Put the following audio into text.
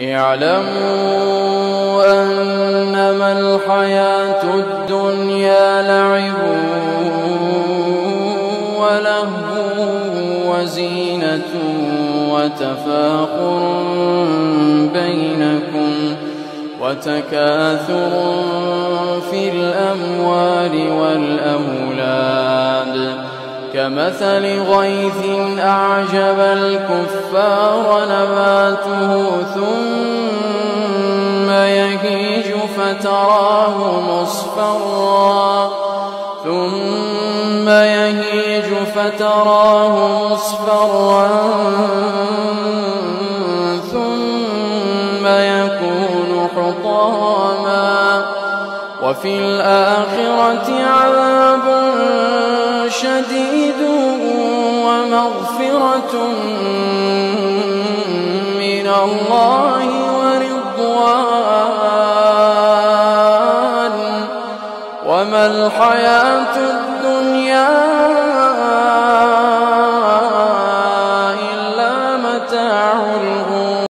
اعلموا أنما الحياة الدنيا لعب ولهو وزينة وتفاخر بينكم وتكاثر في الأموال والأولاد. كمثل غيث أعجب الكفار نباته ثم يهيج فتراه مصفرا. ثم يهيج فتراه مصفرا. ثم يكون حطاما. وفي الآخرة شديد ومغفرة من الله ورضوان. وما الحياة الدنيا إلا متاع